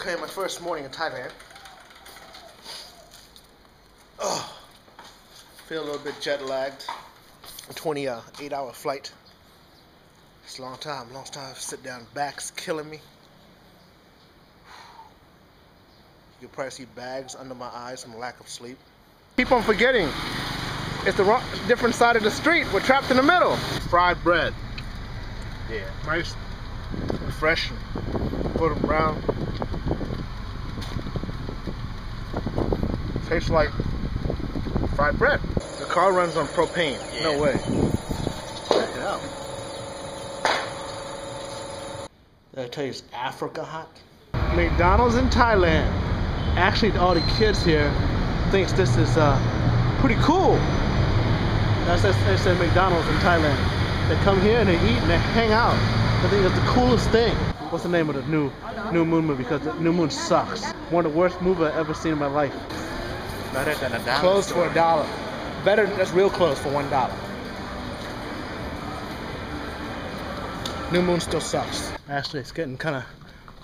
Okay, my first morning in Thailand. Oh, feel a little bit jet lagged. 28 uh, hour flight. It's a long time, long time. Sit down, back's killing me. You can probably see bags under my eyes from lack of sleep. Keep on forgetting. It's the wrong, different side of the street. We're trapped in the middle. Fried bread. Yeah, nice, fresh, them brown. Tastes like fried bread. The car runs on propane. Yeah. No way. Check it out. Did I tell you it's Africa hot? McDonald's in Thailand. Actually, all the kids here thinks this is uh, pretty cool. That's that's at McDonald's in Thailand. They come here and they eat and they hang out. I think that's the coolest thing. What's the name of the new New Moon movie? Because the New Moon sucks. One of the worst movies I've ever seen in my life. Better than a dollar. Close for a dollar. Better, that's real close for one dollar. New Moon still sucks. Actually, it's getting kind of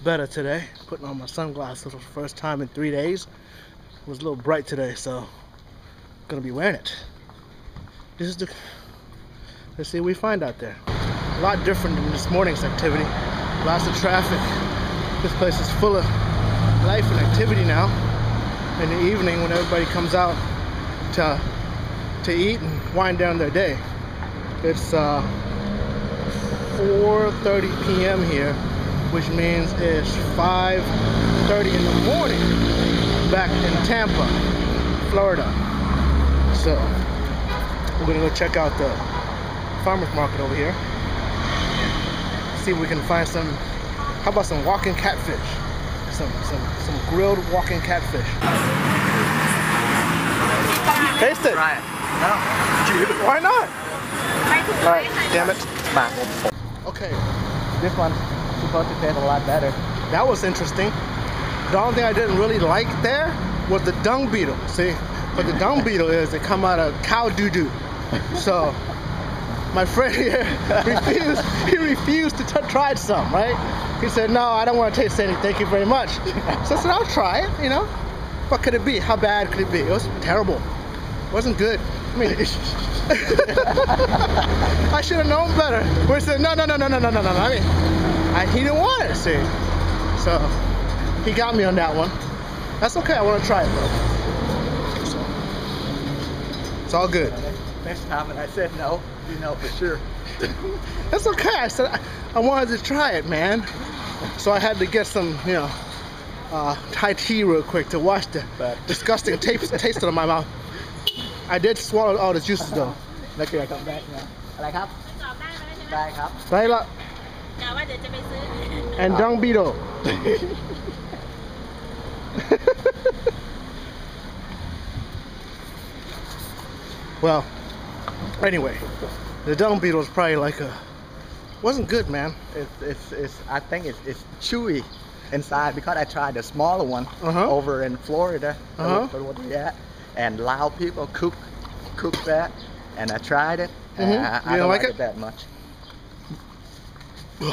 better today. Putting on my sunglasses for the first time in three days. It was a little bright today, so gonna be wearing it. This is the, let's see what we find out there. A lot different than this morning's activity. Lots of traffic. This place is full of life and activity now in the evening when everybody comes out to to eat and wind down their day. It's uh, 4:30 p.m. here, which means it's 5:30 in the morning back in Tampa, Florida. So we're gonna go check out the farmers market over here. See if we can find some. How about some walking catfish? Some some some grilled walking catfish. Taste it. Right. No. Why not? Alright, damn it. Okay. This one's supposed to taste a lot better. That was interesting. The only thing I didn't really like there was the dung beetle. See, what the dung beetle is, they come out of cow doo doo. So my friend here refused. He refused to try some, right? He said, no, I don't want to taste anything. Thank you very much. So I said, I'll try it, you know. What could it be? How bad could it be? It was terrible. It wasn't good. I mean, I should have known better. We said, no, no, no, no, no, no, no, no. I mean, I, he didn't want it, see. So he got me on that one. That's okay. I want to try it, though. So, it's all good next time? And I said, no, you know for sure. That's okay. I said, I, I, wanted to try it, man. So I had to get some, you know, uh, Thai tea real quick to wash the but. disgusting taste, taste out of my mouth. I did swallow all the juices though. Luckily I come back now. Like up. Like up. Right up. And dung beetle. well, anyway, the dung beetle is probably like a wasn't good, man. It's, it's, it's, I think it's, it's chewy inside because I tried the smaller one Uh-huh. over in Florida. What we at? And Lao people cook cook that, and I tried it. And Mhm. I, You I didn't don't like like, it? it? that much.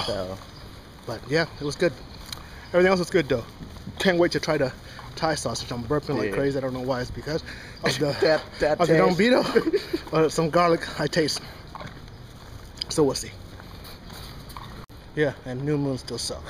so But yeah, it was good. Everything else was good though. Can't wait to try the Thai sausage. I'm burping like Yeah. crazy. I don't know why. It's because of the That- that of the taste. or some garlic I taste. So we'll see. Yeah, and new moon still suck.